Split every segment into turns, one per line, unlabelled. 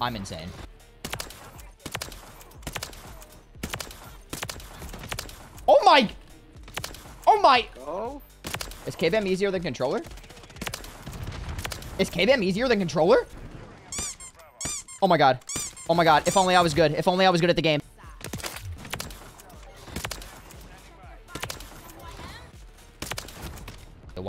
I'm insane. Oh my! Oh my!
Go.
Is KBM easier than controller? Is KBM easier than controller? Oh my god. Oh my god. If only I was good. If only I was good at the game.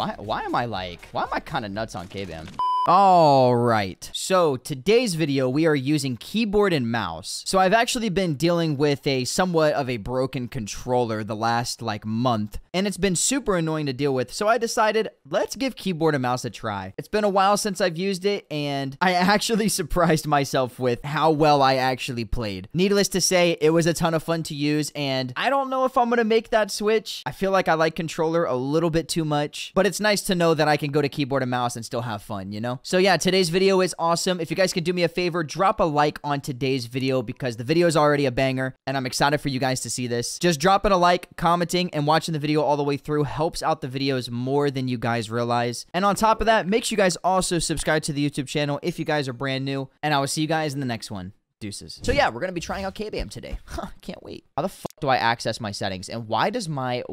Why, why am I like, why am I kind of nuts on KBM? All right. So today's video, we are using keyboard and mouse. So I've actually been dealing with a somewhat of a broken controller the last like month, and it's been super annoying to deal with. So I decided let's give keyboard and mouse a try. It's been a while since I've used it, and I actually surprised myself with how well I actually played. Needless to say, it was a ton of fun to use, and I don't know if I'm gonna make that switch. I feel like I like controller a little bit too much, but it's nice to know that I can go to keyboard and mouse and still have fun, you know? So yeah, today's video is awesome. If you guys could do me a favor, drop a like on today's video because the video is already a banger and I'm excited for you guys to see this. Just dropping a like, commenting, and watching the video all the way through helps out the videos more than you guys realize. And on top of that, make sure you guys also subscribe to the YouTube channel if you guys are brand new. And I will see you guys in the next one. Deuces. So yeah, we're gonna be trying out KBAM today. Huh, can't wait. How the fuck do I access my settings? And why does my...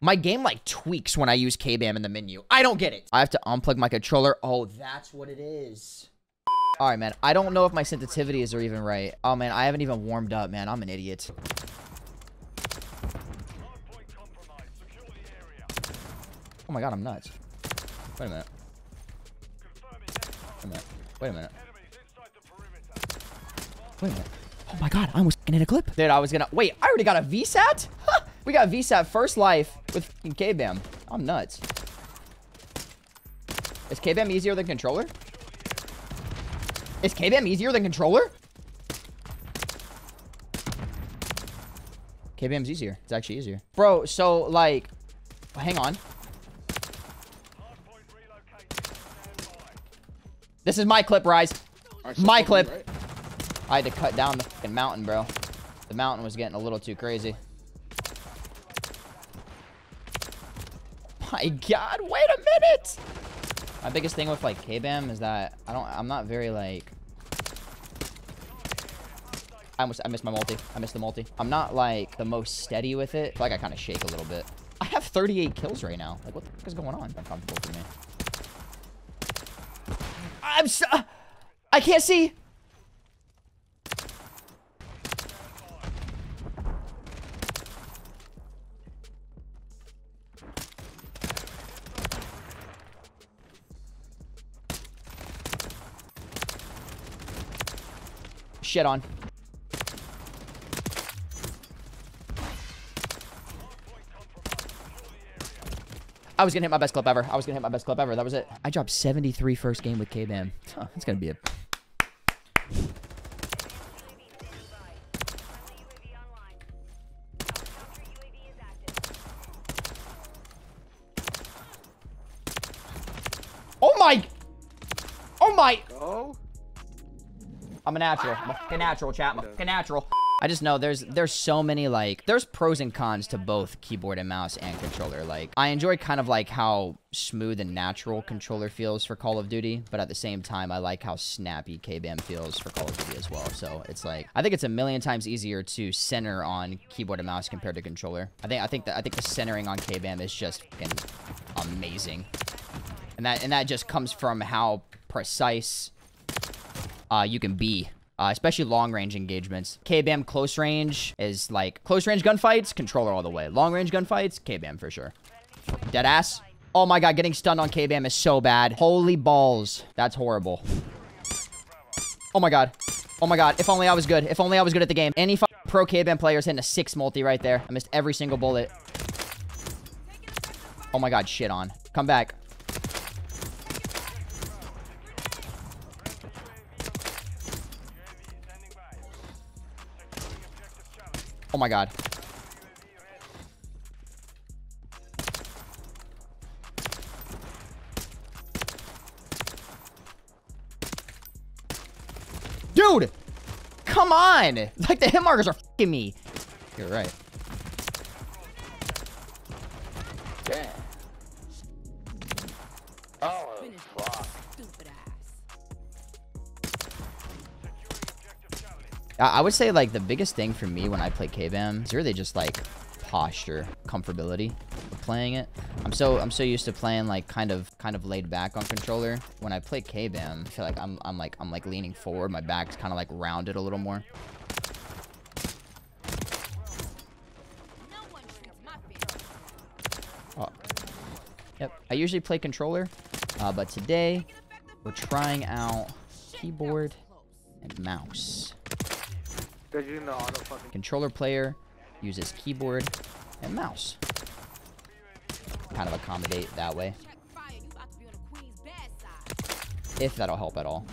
My game, like, tweaks when I use KBAM in the menu. I don't get it. I have to unplug my controller. Oh, that's what it is. All right, man. I don't know if my sensitivities are even right. Oh, man. I haven't even warmed up, man. I'm an idiot. Oh, my God. I'm nuts. Wait a minute. Wait a minute. Wait a minute. Wait a minute. Oh, my God. I almost hit a clip. Dude, I was gonna... Wait, I already got a VSAT? We got VSAT first life with KBAM. I'm nuts. Is KBAM easier than controller? Is KBAM easier than controller? KBAM's easier. It's actually easier. Bro, so, like... Hang on. This is my clip, Rise.
Right,
My clip.
right?
I had to cut down the fucking mountain, bro. The mountain was getting a little too crazy. My god, wait a minute! My biggest thing with, like, KBAM is that I don't- I'm not very, like... I almost- I missed my multi. I missed the multi. I'm not, like, the most steady with it. Like I kind of shake a little bit. I have 38 kills right now. Like, what the fuck is going on? Uncomfortable for me. I'm so... I can't see! Shit on. I was gonna hit my best clip ever. I was gonna hit my best clip ever. That was it. I dropped 73 first game with K-Bam. Huh, that's gonna be a... a natural. I'm a fucking natural, chat. I'm a fucking natural. I just know there's there's so many like there's pros and cons to both keyboard and mouse and controller. Like I enjoy kind of like how smooth and natural controller feels for Call of Duty, but at the same time I like how snappy KBAM feels for Call of Duty as well. So it's like I think it's a million times easier to center on keyboard and mouse compared to controller. I think I think that I think the centering on KBAM is just amazing. And that and that just comes from how precise uh, you can be. Uh, especially long range engagements. KBAM close range is like close range gunfights, controller all the way. Long range gunfights, KBAM for sure. Dead ass. Oh my god, getting stunned on KBAM is so bad. Holy balls. That's horrible. Oh my god. Oh my god. If only I was good. If only I was good at the game. Any pro KBAM players hitting a six multi right there. I missed every single bullet. Oh my god, shit on. Come back. Oh my god. Dude! Come on! Like, the hit markers are fucking me. You're right. I would say like the biggest thing for me when I play KBAM is really just like posture, comfortability of playing it. I'm so I'm so used to playing like kind of kind of laid back on controller. When I play KBAM, I feel like I'm I'm like I'm like leaning forward. My back's kind of like rounded a little more. Oh. Yep. I usually play controller, uh, but today we're trying out keyboard and mouse.
Did you know auto fucking
Controller player uses keyboard and mouse. Kind of accommodate that way,
the
if that'll help at all.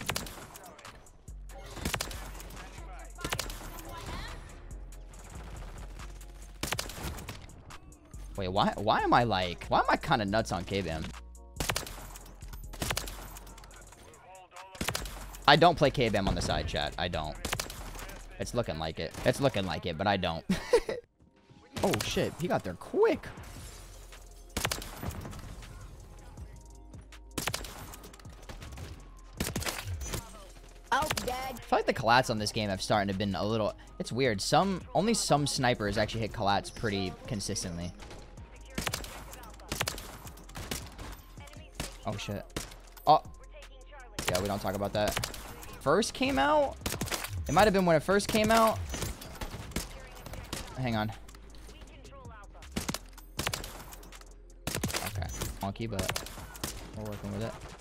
Wait, why why am I like why am I kind of nuts on KBAM? I don't play KBAM on the side chat. I don't. It's looking like it. It's looking like it, but I don't. oh shit, he got there quick.
Oh, dad.
I feel like the collats on this game have started to been a little. It's weird. Some only some snipers actually hit collats pretty consistently. Oh shit. Oh. Yeah, we don't talk about that. First came out. It might have been when it first came out. Hang on. Okay. Wonky, but we're working with it.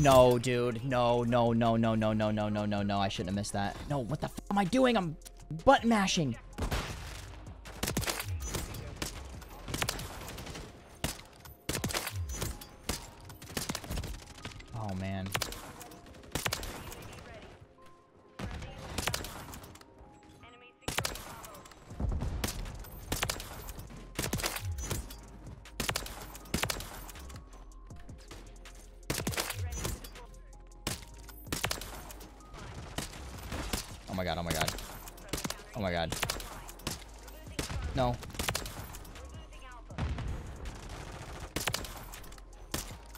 No, dude. No, no, no, no, no, no, no, no, no, no. I shouldn't have missed that. No, what the am I doing? I'm button mashing. Oh, man. God, oh my god. Oh my god. No.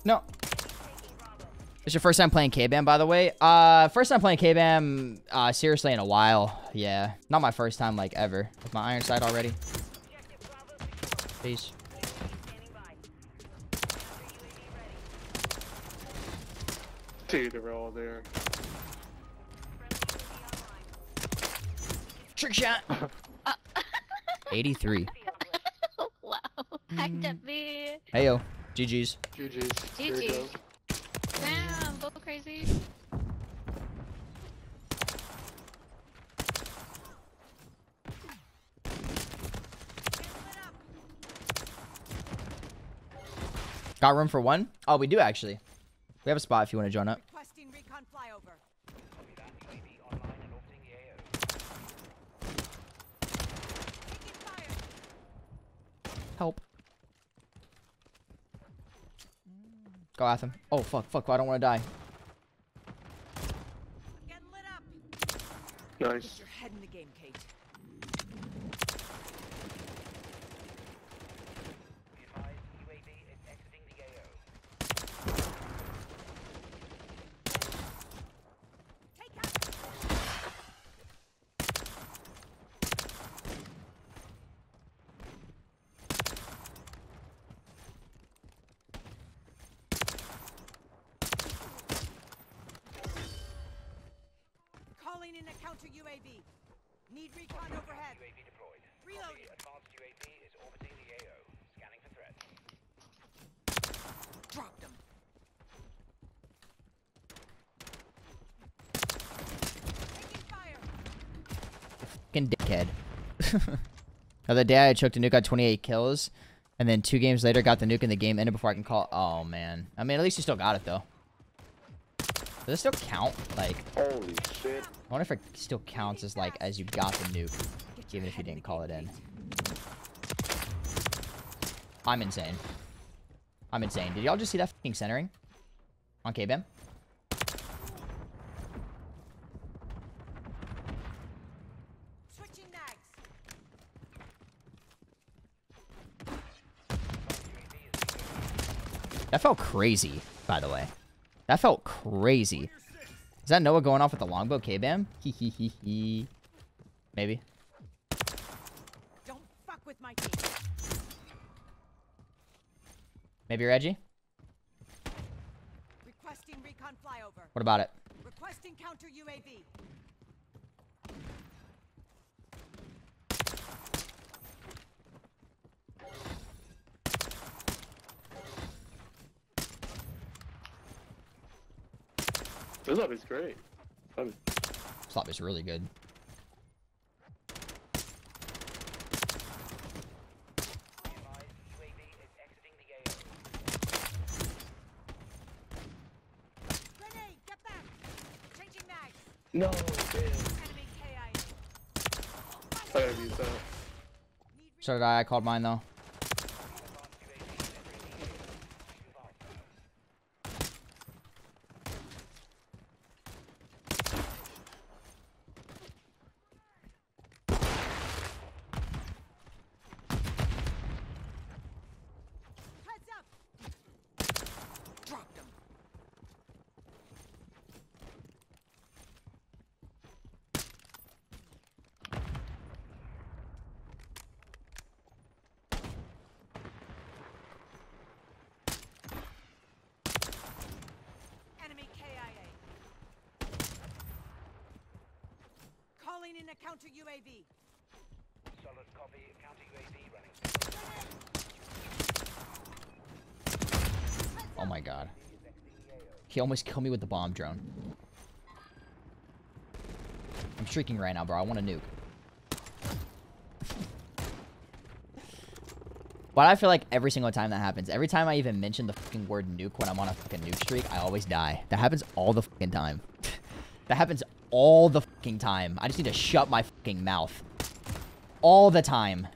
No. It's your first time playing K-Bam, by the way. Uh, first time playing K-Bam, uh, seriously in a while. Yeah. Not my first time, like, ever. With my iron sight already. Peace.
Dude, they're all there.
Trick shot. 83.
wow. Hacked up me.
Hey, yo. GG's.
GG's. Here it
GG.
goes.
Damn, go crazy.
Got room for one? Oh, we do, actually. We have a spot if you want to join up.
Requesting recon flyover. Taking fire.
Help. Go at him. Oh, fuck, fuck. I don't want to die.
Getting lit up.
Nice.
Your head in the game, Kate. Take out. Calling in a counter UAV. Need recon overhead. UAV deployed. Reloading. Advanced UAV is orbiting the AO. Scanning for threats. Dropped him. Taking fire.
Fucking dickhead. the other day, I choked a nuke, got 28 kills, and then two games later, got the nuke and the game ended before I can call. Oh, man. I mean, at least you still got it, though. Does it still count? Like,
Holy shit.
I wonder if it still counts as, like, as you got the nuke, even if you didn't call it in. I'm insane. I'm insane. Did y'all just see that fucking centering? On K-Bam.
Switching mags.
That felt crazy, by the way. That felt crazy. Is that Noah going off with the longbow K-Bam? Hee hee hee hee. Maybe.
Don't fuck with my team.
Maybe Reggie?
Requesting recon flyover.
What about it?
Requesting counter UAV.
This is great.
Slop is really good.
Grenade, get back. Changing mags.
no, damn.
Enemy KIA.
I that.
Need
So I. I called mine, though.
Heads up. Dropped them. Enemy KIA. Calling in a counter UAV.
Solid copy. Counter UAV running.
Oh my god. He almost killed me with the bomb drone. I'm shrieking right now, bro. I want a nuke. But I feel like every single time that happens, every time I even mention the fucking word nuke when I'm on a fucking nuke streak, I always die. That happens all the fucking time. that happens all the fucking time. I just need to shut my fucking mouth. All the time.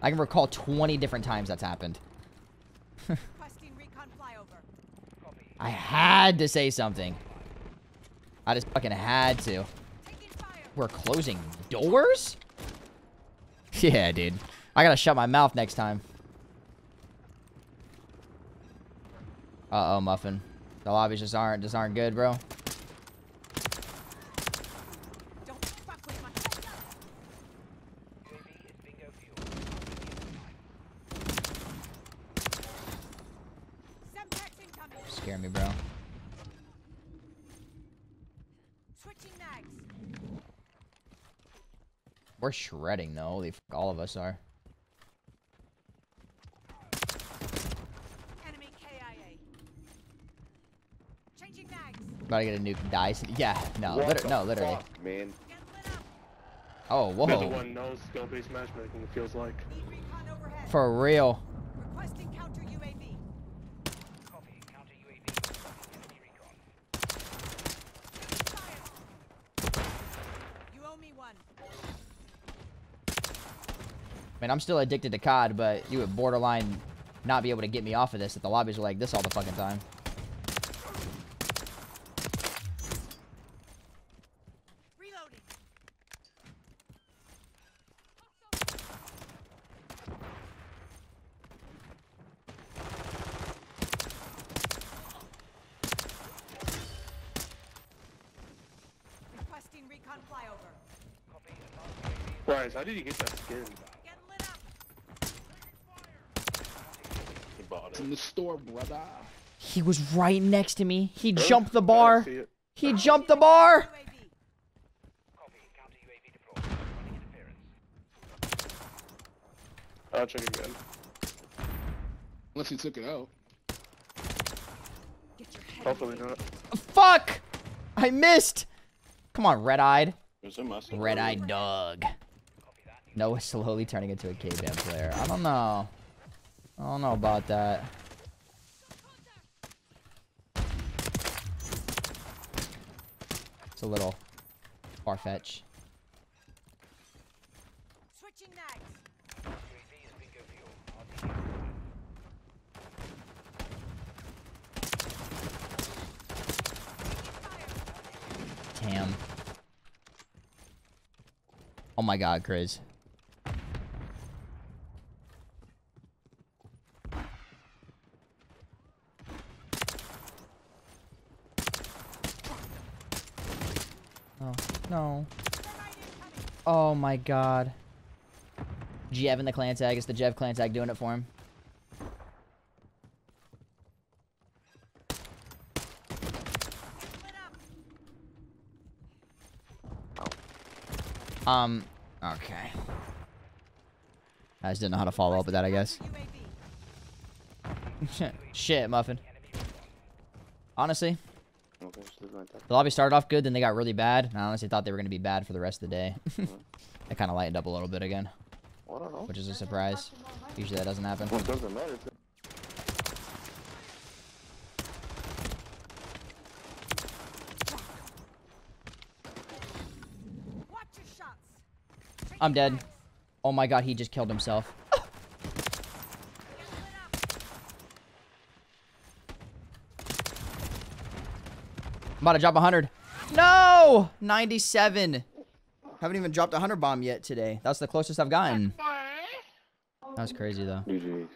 I can recall 20 different times that's happened. I had to say something. I just fucking had to. We're closing doors? Yeah, dude. I gotta shut my mouth next time. Uh-oh, Muffin. The lobbies just aren't just aren't good, bro.
Don't fuck with my heads up.
UAV is bingo fuel.
Semtex incoming.
Scare me, bro.
Switching mags.
We're shredding though. Holy fuck, all of us are.
Enemy KIA. Changing mags.
About to get a nuke dice. Yeah, no,
What
liter-
the
no, literally.
fuck, man.
Get lit.
Oh,
Another
whoa.
one knows skill-based matchmaking. It feels like.
Need recon overhead.
For real.
Requesting counter UAV.
Copy. Counter UAV. Enemy recon.
Fire. You owe me one.
Man, I'm still addicted to COD, but you would borderline not be able to get me off of this if the lobbies were like this all the fucking time.
Reloading. Requesting recon flyover.
Copy.
Bryce, how did you get that skin?
Get lit up.
In the store, brother.
He was right next to me. He jumped the bar. He jumped the bar.
UAV.
Copy. Counter UAV deployed. Running interference.
I'll check again.
Unless he took it out.
Get your head.
Hopefully not.
Fuck! I missed. Come on, red-eyed.
There's a must.
Red-eyed dog. Noah's slowly turning into a K-Bam player. I don't know. I don't know about that. It's a little far-fetched.
Damn.
Oh my god, Chris. My god. Jev in the clan tag. It's the Jev clan tag doing it for him. Um, okay. I just didn't know how to follow up with that, I guess. Shit, Muffin. Honestly,
Okay, just leave it like that.
the lobby started off good, then they got really bad. And I honestly thought they were going to be bad for the rest of the day. it kind of lightened up a little bit again,
Well, I don't know.
which is a surprise. Usually that doesn't happen.
Well, it doesn't matter. It's
Watch your shots.
I'm dead. Oh my god, he just killed himself. I'm about to drop 100. No! 97. Haven't even dropped a 100 bomb yet today. That's the closest I've gotten. That was crazy, though.
GG.